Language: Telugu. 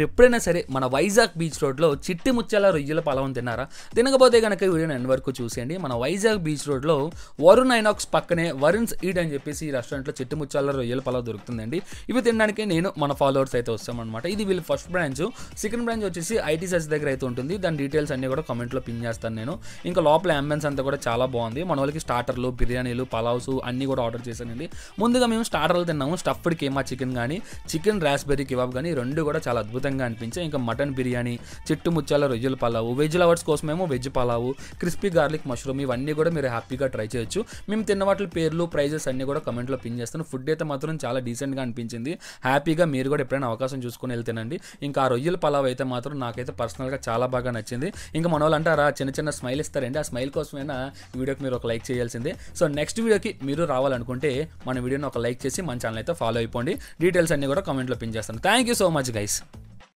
ఎప్పుడైనా సరే మన వైజాగ్ బీచ్ రోడ్లో చిట్టి ముచ్చాల రొయ్యల పలవం తిన్నారా? తినకపోతే కనుక ఈ వీడియోని వరకు చూసేయండి. మన వైజాగ్ బీచ్ రోడ్లో వరుణ్ ఐనాక్స్ పక్కనే వరుణ్స్ ఈట్ అని చెప్పేసి ఈ రెస్టారెంట్లో చిట్టి ముచ్చాల రొయ్యల పలవ దొరుకుతుందండి. ఇవి తినడానికి నేను మన ఫాలోవర్స్ అయితే వస్తామన్నమాట. ఇది వీళ్ళు ఫస్ట్ బ్రాంచ్. సెకండ్ బ్రాంచ్ వచ్చేసి ఐటీ సెస్ దగ్గర అయితే ఉంటుంది. దాని డీటెయిల్స్ అన్ని కూడా కామెంట్లో పిన్ చేస్తాను నేను. ఇంకా లోపల అంబెన్స్ అంతా కూడా చాలా బాగుంది. మన వాళ్ళకి స్టార్టర్లు బిర్యానీలు పలావ్స్ అన్నీ కూడా ఆర్డర్ చేశానండి. ముందుగా మేము స్టార్టర్లు తిన్నాము. స్టఫ్డ్ కేమా చికెన్ కానీ చికెన్ రాస్బెర్రీ కివాబ్ కానీ రెండు కూడా చాలా అద్భుతం అద్భుతంగా అనిపించే ఇంకా మటన్ బిర్యానీ చిట్టుముచ్చాల రొయ్యల pulao veg lovers కోసమేమో veg pulao crispy garlic mushroom ఇవన్నీ కూడా మీరు హ్యాపీగా ట్రై చేయొచ్చు. మేము తిన్న వాటి పేర్లు ప్రైజెస్ అన్నీ కూడా కమెంట్లో పిన్ చేస్తాను. ఫుడ్ అయితే మాత్రం చాలా డీసెంట్గా అనిపించింది. హ్యాపీగా మీరు కూడా ఎప్పుడైనా అవకాశం చూసుకొని వెళ్తేనండి ఇంకా ఆ రొయ్యల పలావ్ అయితే మాత్రం నాకైతే పర్సనల్గా చాలా బాగా నచ్చింది. ఇంకా మన వాళ్ళు అంటారా చిన్న చిన్న స్మైల్ ఇస్తారండి. ఆ స్మైల్ కోసమైనా వీడియోకి మీరు ఒక లైక్ చేయాల్సిందే. సో నెక్స్ట్ వీడియోకి మీరు రావాలనుకుంటే మన వీడియోని ఒక లైక్ చేసి మన ఛానల్ అయితే ఫాలో అయిపోండి. డీటెయిల్స్ అన్ని కూడా కామెంట్లో పిన్ చేస్తాను. Thank you so much guys.